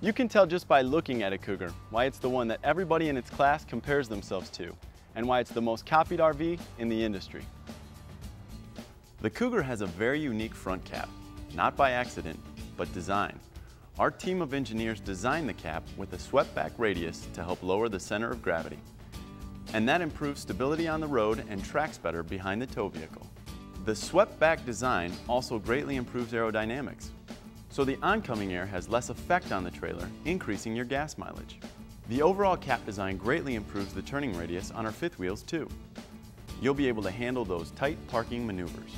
You can tell just by looking at a Cougar why it's the one that everybody in its class compares themselves to and why it's the most copied RV in the industry. The Cougar has a very unique front cap, not by accident, but design. Our team of engineers designed the cap with a swept back radius to help lower the center of gravity. And that improves stability on the road and tracks better behind the tow vehicle. The swept back design also greatly improves aerodynamics, so the oncoming air has less effect on the trailer, increasing your gas mileage. The overall cap design greatly improves the turning radius on our fifth wheels too. You'll be able to handle those tight parking maneuvers.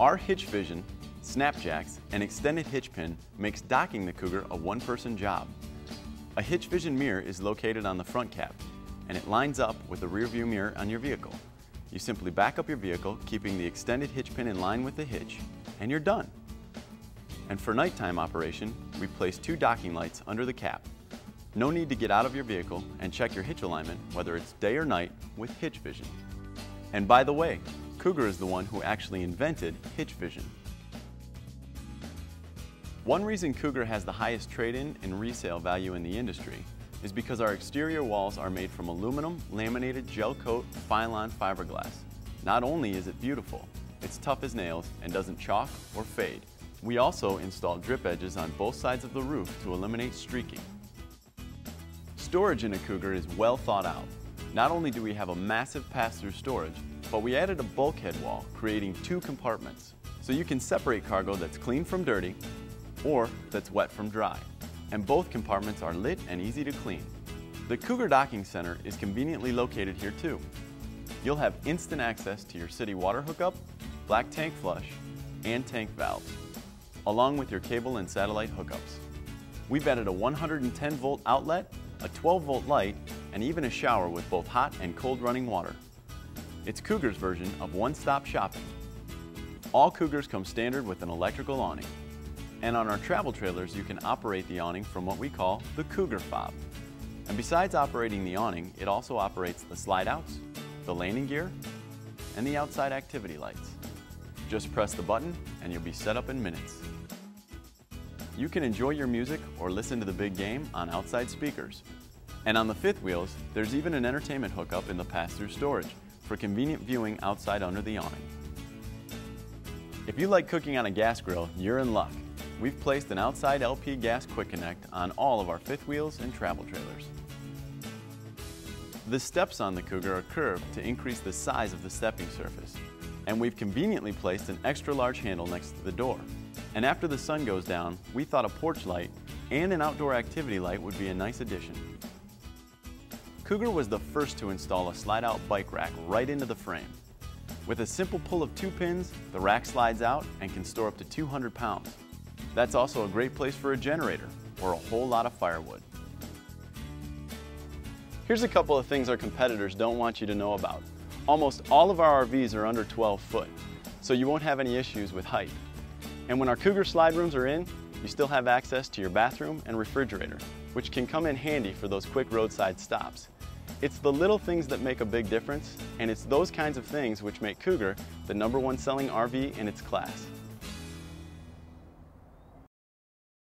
Our hitch vision, snap jacks, and extended hitch pin makes docking the Cougar a one-person job. A hitch vision mirror is located on the front cap, and it lines up with the rear view mirror on your vehicle. You simply back up your vehicle, keeping the extended hitch pin in line with the hitch, and you're done. And for nighttime operation, we place two docking lights under the cap. No need to get out of your vehicle and check your hitch alignment, whether it's day or night, with Hitch Vision. And by the way, Cougar is the one who actually invented Hitch Vision. One reason Cougar has the highest trade-in and resale value in the industry is because our exterior walls are made from aluminum laminated gel coat Filon fiberglass. Not only is it beautiful, it's tough as nails and doesn't chalk or fade. We also installed drip edges on both sides of the roof to eliminate streaking. Storage in a Cougar is well thought out. Not only do we have a massive pass-through storage, but we added a bulkhead wall, creating two compartments. So you can separate cargo that's clean from dirty, or that's wet from dry. And both compartments are lit and easy to clean. The Cougar Docking Center is conveniently located here too. You'll have instant access to your city water hookup, black tank flush, and tank valves, along with your cable and satellite hookups. We've added a 110 volt outlet, a 12 volt light, and even a shower with both hot and cold running water. It's Cougar's version of one-stop shopping. All Cougars come standard with an electrical awning. And on our travel trailers, you can operate the awning from what we call the Cougar fob. And besides operating the awning, it also operates the slide outs, the landing gear, and the outside activity lights. Just press the button and you'll be set up in minutes. You can enjoy your music or listen to the big game on outside speakers. And on the fifth wheels, there's even an entertainment hookup in the pass-through storage for convenient viewing outside under the awning. If you like cooking on a gas grill, you're in luck. We've placed an outside LP gas quick connect on all of our fifth wheels and travel trailers. The steps on the Cougar are curved to increase the size of the stepping surface, and we've conveniently placed an extra large handle next to the door. And after the sun goes down, we thought a porch light and an outdoor activity light would be a nice addition. Cougar was the first to install a slide-out bike rack right into the frame. With a simple pull of two pins, the rack slides out and can store up to 200 pounds. That's also a great place for a generator or a whole lot of firewood. Here's a couple of things our competitors don't want you to know about. Almost all of our RVs are under 12 foot, so you won't have any issues with height. And when our Cougar slide rooms are in, you still have access to your bathroom and refrigerator, which can come in handy for those quick roadside stops. It's the little things that make a big difference, and it's those kinds of things which make Cougar the number one selling RV in its class.